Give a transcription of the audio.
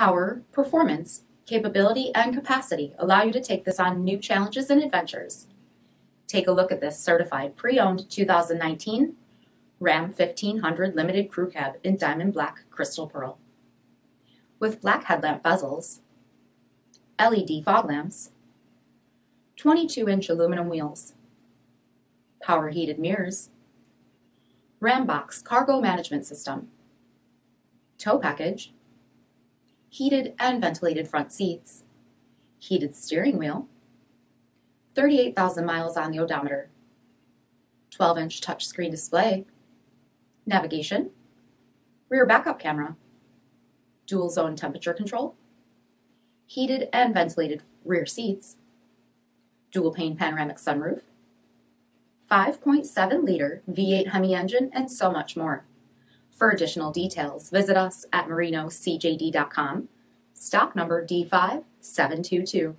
Power, performance, capability, and capacity allow you to take this on new challenges and adventures. Take a look at this certified pre-owned 2019 Ram 1500 Limited Crew Cab in diamond black crystal pearl. With black headlamp bezels, LED fog lamps, 22-inch aluminum wheels, power heated mirrors, Ram box cargo management system, tow package, heated and ventilated front seats, heated steering wheel, 38,000 miles on the odometer, 12-inch touchscreen display, navigation, rear backup camera, dual zone temperature control, heated and ventilated rear seats, dual pane panoramic sunroof, 5.7 liter V8 Hemi engine, and so much more. For additional details, visit us at marinocjd.com, stock number D5722.